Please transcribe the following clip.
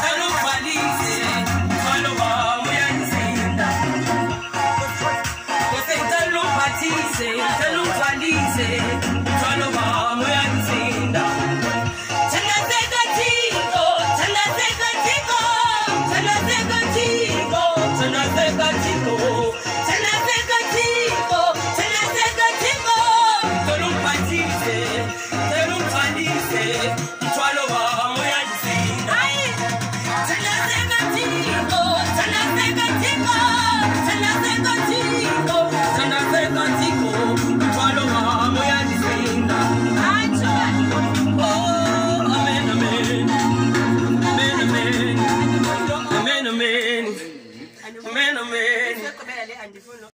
Hello, Amen, amen.